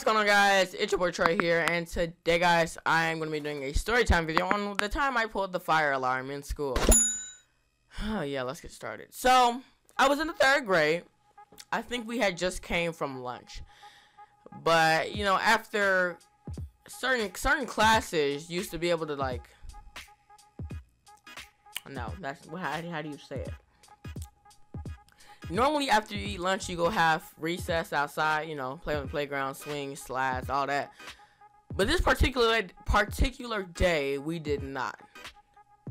what's going on guys? It's your boy Tray here and today guys I'm going to be doing a story time video on the time I pulled the fire alarm in school. Oh yeah, let's get started. So, I was in the third grade. I think we had just came from lunch. But, you know, after certain certain classes used to be able to like No, that's how, how do you say it? Normally after you eat lunch, you go have recess outside, you know, play on the playground, swing, slides, all that. But this particular particular day, we did not.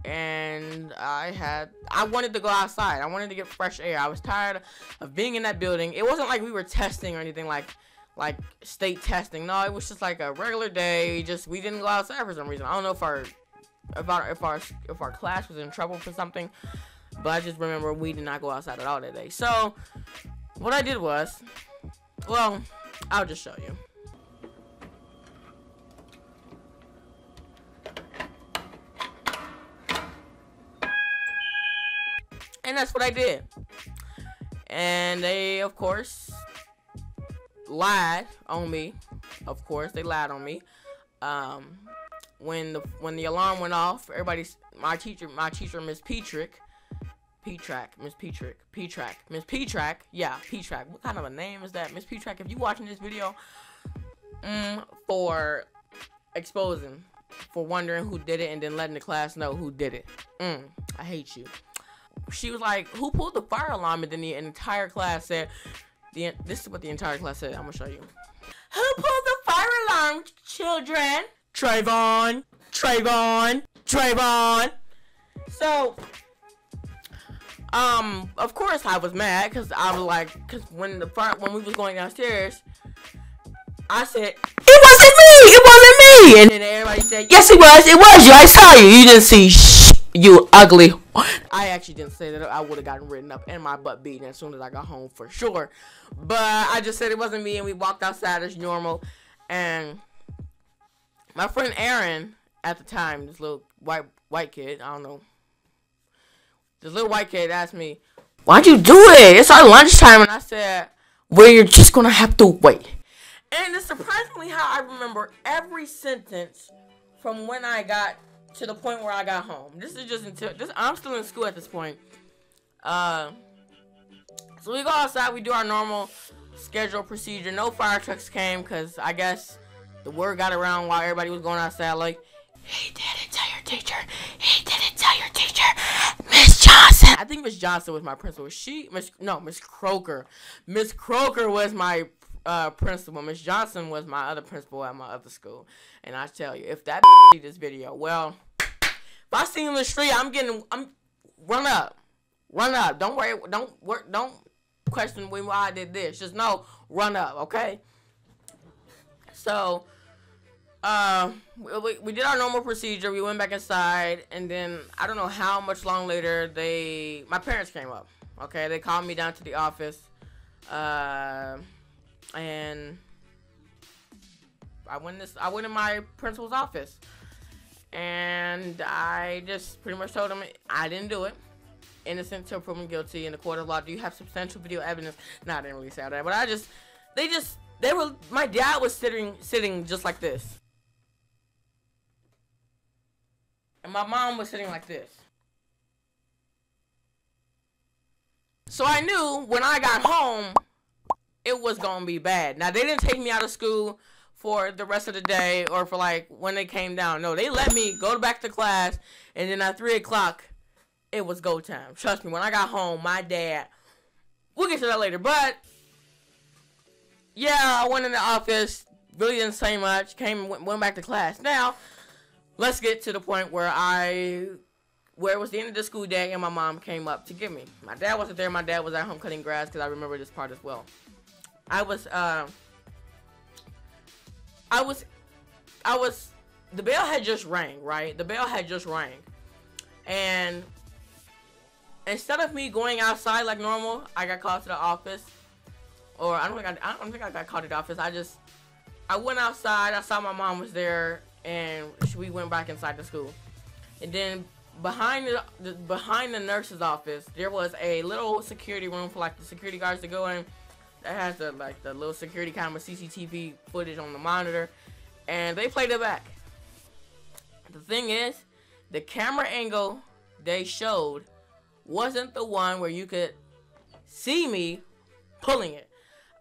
And I had, I wanted to go outside. I wanted to get fresh air. I was tired of being in that building. It wasn't like we were testing or anything like, like state testing. No, it was just like a regular day. Just we didn't go outside for some reason. I don't know if our, if our, if our, if our class was in trouble for something. But I just remember we did not go outside at all that day. So, what I did was, well, I'll just show you. And that's what I did. And they, of course, lied on me. Of course, they lied on me. Um, when the when the alarm went off, everybody, my teacher, my teacher, Miss Petrick, P-Track, Miss P-Track, P-Track, Miss P-Track, yeah, P-Track. What kind of a name is that? Miss P-Track, if you watching this video, mm, for exposing, for wondering who did it and then letting the class know who did it. Mm, I hate you. She was like, who pulled the fire alarm? And then the entire class said, the, this is what the entire class said. I'm gonna show you. Who pulled the fire alarm, children? Trayvon, Trayvon, Trayvon. So, um, of course I was mad because I was like, because when the front when we was going downstairs, I said, "It wasn't me, it wasn't me," and then everybody said, "Yes, it was, it was you. I saw you. You didn't see shh, you ugly." I actually didn't say that. I would have gotten written up and my butt beaten as soon as I got home for sure. But I just said it wasn't me, and we walked outside as normal. And my friend Aaron at the time, this little white white kid, I don't know this little white kid asked me, Why'd you do it? It's our lunchtime. And I said, Well, you're just going to have to wait. And it's surprisingly how I remember every sentence from when I got to the point where I got home. This is just until this. I'm still in school at this point. Uh, so we go outside. We do our normal schedule procedure. No fire trucks came because I guess the word got around while everybody was going outside. Like, he didn't tell your teacher. He didn't tell your teacher. Miss Johnson. I think Miss Johnson was my principal. She, Miss, no, Miss Croker. Miss Croker was my uh, principal. Miss Johnson was my other principal at my other school. And I tell you, if that see this video, well, if I see him in the street, I'm getting, I'm, run up, run up. Don't worry, don't work, don't question why I did this. Just know, run up, okay? So, uh, we, we did our normal procedure. We went back inside, and then I don't know how much long later they, my parents came up. Okay, they called me down to the office, uh, and I went this. I went in my principal's office, and I just pretty much told him I didn't do it. Innocent until proven guilty in the court of law. Do you have substantial video evidence? No, I didn't really say that, but I just, they just, they were. My dad was sitting, sitting just like this. And my mom was sitting like this. So I knew when I got home, it was going to be bad. Now, they didn't take me out of school for the rest of the day or for like when they came down. No, they let me go back to class. And then at 3 o'clock, it was go time. Trust me, when I got home, my dad, we'll get to that later. But, yeah, I went in the office, really didn't say much, came went, went back to class. Now, let's get to the point where I, where it was the end of the school day and my mom came up to get me. My dad wasn't there. My dad was at home cutting grass because I remember this part as well. I was, uh, I was, I was, the bell had just rang, right? The bell had just rang. And instead of me going outside like normal, I got called to the office. Or I don't think I, I don't think I got called to the office. I just, I went outside. I saw my mom was there and we went back inside the school. And then behind the, behind the nurse's office, there was a little security room for like the security guards to go in. that has the like the little security camera CCTV footage on the monitor, and they played it back. The thing is, the camera angle they showed wasn't the one where you could see me pulling it.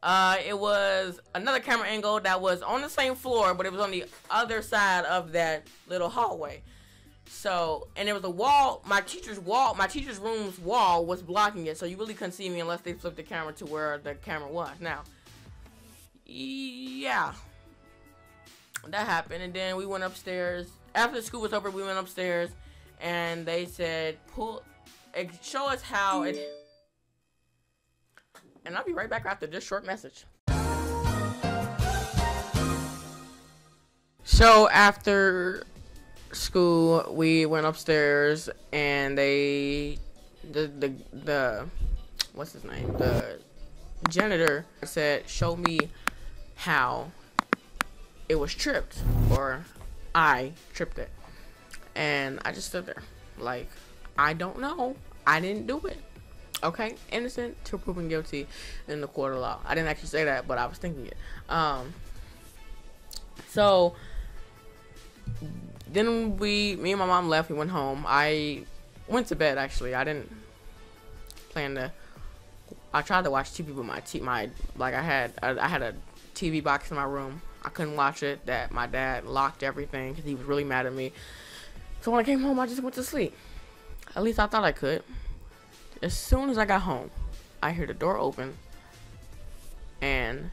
Uh, it was another camera angle that was on the same floor, but it was on the other side of that little hallway. So, and there was a wall, my teacher's wall, my teacher's room's wall was blocking it, so you really couldn't see me unless they flipped the camera to where the camera was. Now, yeah, that happened, and then we went upstairs. After school was over, we went upstairs, and they said, pull, show us how it, and I'll be right back after this short message. So after school, we went upstairs and they, the, the, the, what's his name? The janitor said, show me how it was tripped or I tripped it. And I just stood there like, I don't know. I didn't do it. Okay, innocent till proven guilty in the court of law. I didn't actually say that, but I was thinking it. Um, so then we, me and my mom left. We went home. I went to bed. Actually, I didn't plan to. I tried to watch TV with my t my like I had I, I had a TV box in my room. I couldn't watch it. That my dad locked everything because he was really mad at me. So when I came home, I just went to sleep. At least I thought I could. As soon as I got home, I hear the door open, and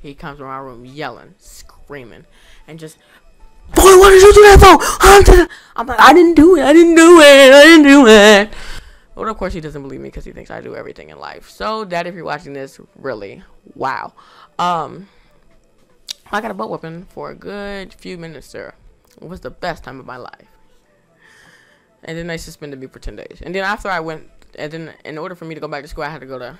he comes to my room yelling, screaming, and just Boy, what did you do that for? I'm like, I didn't do it. I didn't do it. I didn't do it. Well, of course, he doesn't believe me because he thinks I do everything in life. So, Dad, if you're watching this, really, wow. Um, I got a butt whipping for a good few minutes there. It was the best time of my life. And then they suspended me for 10 days. And then after I went, and then in order for me to go back to school, I had to go to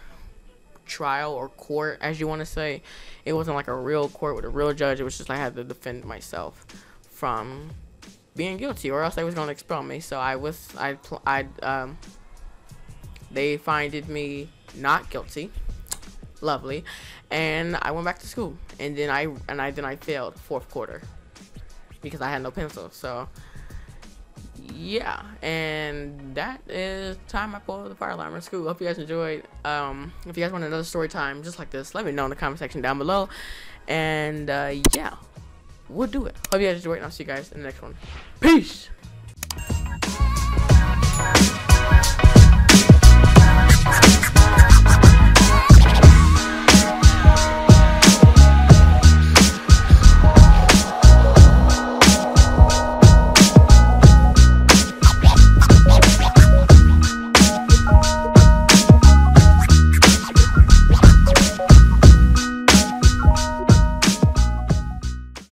trial or court, as you want to say. It wasn't like a real court with a real judge. It was just I had to defend myself from being guilty, or else they was gonna expel me. So I was, I, I, um, they finded me not guilty. Lovely, and I went back to school, and then I, and I, then I failed fourth quarter because I had no pencil. So yeah, and that is time I pulled the fire alarm in school. Hope you guys enjoyed. Um, if you guys want another story time just like this, let me know in the comment section down below. And uh, yeah we'll do it. Hope you guys enjoyed, and I'll see you guys in the next one. Peace!